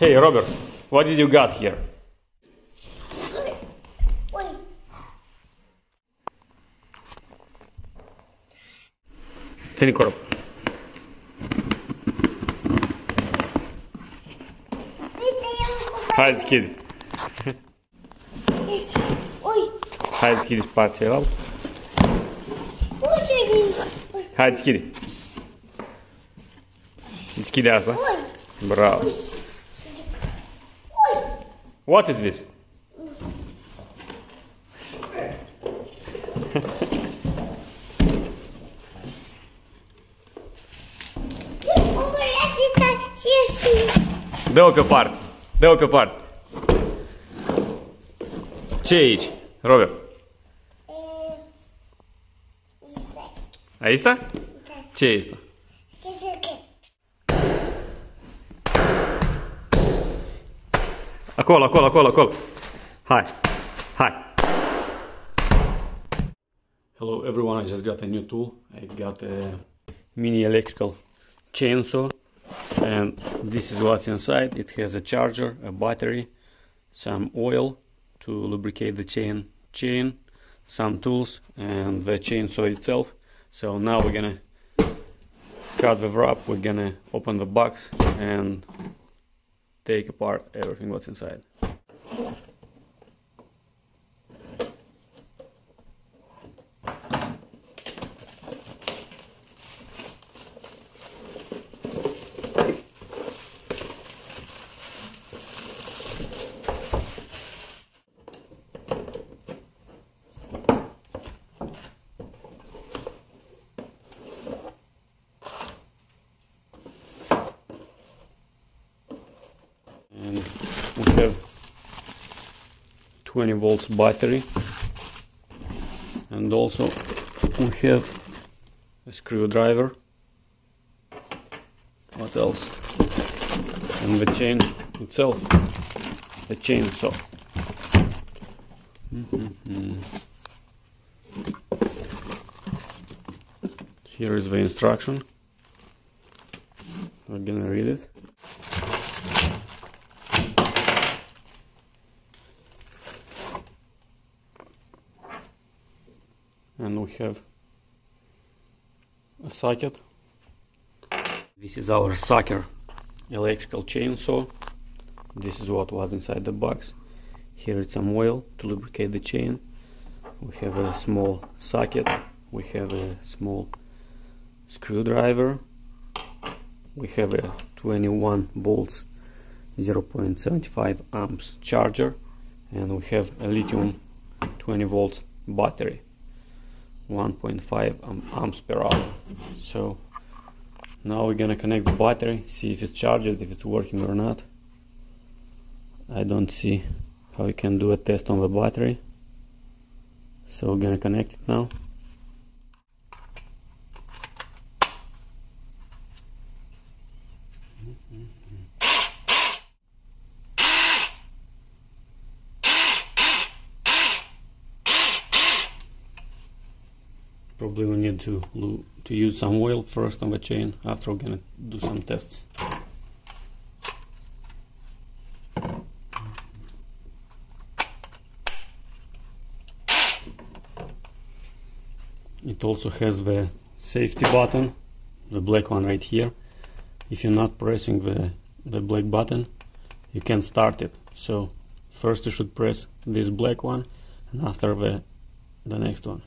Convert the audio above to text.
Hey, Robert, what did you got here? Ține corp. Hai, deschide. Hai, deschide partea cealaltă. Hai, deschide. Deschide asta. Bravo. What is this? Dă-o că part. Dă-o că part. Ce e aici, Robert? Aici? Da. Ce e asta? Acolo, acolo, acolo, acolo. Hi. Hi. Hello everyone, I just got a new tool. I got a mini electrical chainsaw and this is what's inside. It has a charger, a battery, some oil to lubricate the chain, chain, some tools and the chainsaw itself. So now we're gonna cut the wrap, we're gonna open the box and take apart everything what's inside. And we have 20 volts battery. And also we have a screwdriver. What else? And the chain itself. The chainsaw. Mhm. here is the instruction. We're gonna read it and we have a socket. This is our Saker electrical chainsaw. This is what was inside the box. Here is some oil to lubricate the chain. We have a small socket. We have a small screwdriver. We have a 21 volts 0.75 amps charger and we have a lithium 20 volts battery 1.5 amps per hour. So now we're gonna connect the battery see if it's charged if it's working or not. I don't see how we can do a test on the battery. So we're gonna connect it now Probably we need to to use some oil first on the chain. After we're gonna do some tests. It also has the safety button, the black one right here. If you're not pressing the the black button, you can start it. So first you should press this black one, and after the the next one.